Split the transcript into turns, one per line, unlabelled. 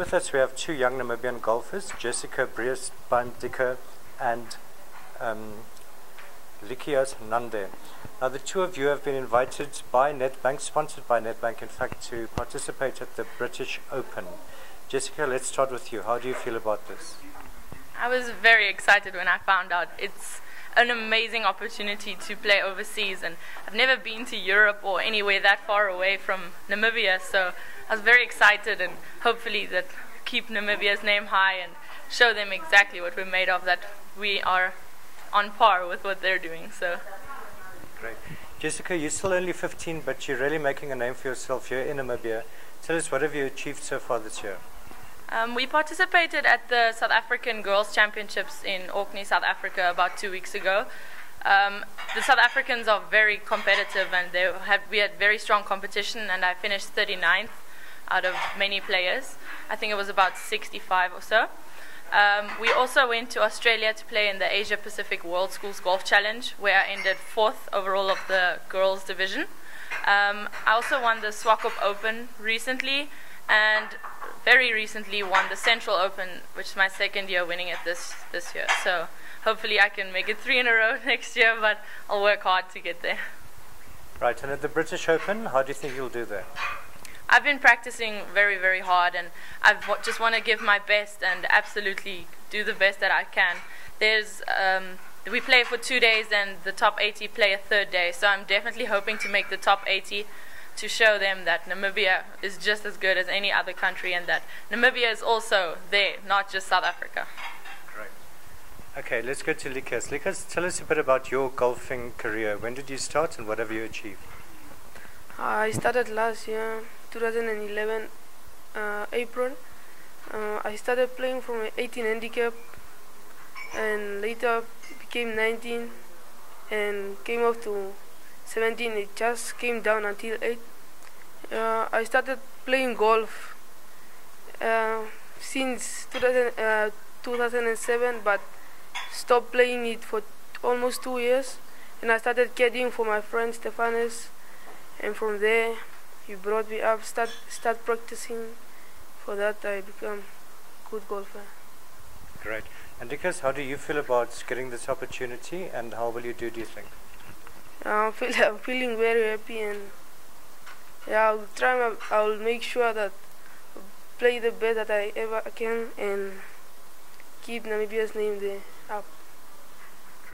With us, we have two young Namibian golfers, Jessica Briest Bandika and um, Nande. Now, the two of you have been invited by Nedbank, sponsored by Nedbank, in fact, to participate at the British Open. Jessica, let's start with you. How do you feel about this?
I was very excited when I found out. It's an amazing opportunity to play overseas, and I've never been to Europe or anywhere that far away from Namibia, so I was very excited and hopefully that keep Namibia's name high and show them exactly what we're made of, that we are on par with what they're doing. So.
Great. Jessica, you're still only 15, but you're really making a name for yourself here in Namibia. Tell us, what have you achieved so far this year?
Um, we participated at the South African Girls Championships in Orkney, South Africa, about two weeks ago. Um, the South Africans are very competitive, and they had, we had very strong competition. And I finished 39th out of many players. I think it was about 65 or so. Um, we also went to Australia to play in the Asia Pacific World Schools Golf Challenge, where I ended fourth overall of the girls division. Um, I also won the Swakop Open recently, and very recently won the Central Open, which is my second year winning it this this year. So hopefully I can make it three in a row next year, but I'll work hard to get there.
Right, and at the British Open, how do you think you'll do there?
I've been practicing very, very hard, and I just want to give my best and absolutely do the best that I can. There's um, we play for two days, and the top 80 play a third day, so I'm definitely hoping to make the top 80 to show them that Namibia is just as good as any other country and that Namibia is also there, not just South Africa.
Great. Okay, let's go to Likius. Likius, tell us a bit about your golfing career. When did you start and what have you achieved?
I started last year, 2011, uh, April. Uh, I started playing from 18 handicap and later became 19 and came up to 17 it just came down until 8 uh, I started playing golf uh, since 2000, uh, 2007 but stopped playing it for almost two years. And I started caddying for my friend Stefanes and from there he brought me up start start practicing. For that I become good golfer.
Great. And because how do you feel about getting this opportunity and how will you do do you think?
I'm, feel, I'm feeling very happy and yeah, I'll try I'll make sure that play the best that I ever can and keep Namibia's name there up.